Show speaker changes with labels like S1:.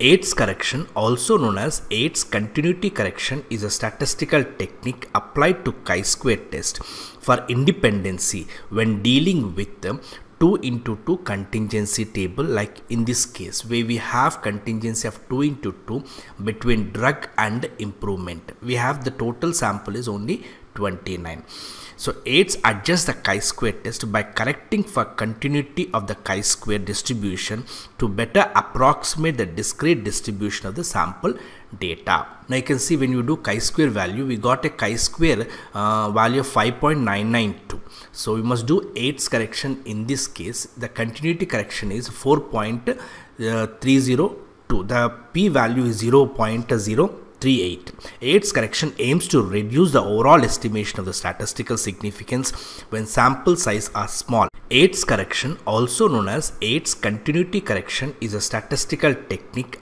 S1: Yates correction, also known as Yates continuity correction, is a statistical technique applied to chi-square test for independency when dealing with the 2 into 2 contingency table like in this case where we have contingency of 2 into 2 between drug and improvement. We have the total sample is only 29 so Yates adjusts the chi-square test by correcting for continuity of the chi-square distribution to better approximate the discrete distribution of the sample data. Now you can see when you do chi-square value, we got a chi-square uh, value of 5.992. So we must do Yates correction in this case. The continuity correction is 4.302. The p-value is 0.0 38. Yates correction aims to reduce the overall estimation of the statistical significance when sample size are small. Yates correction, also known as Yates continuity correction, is a statistical technique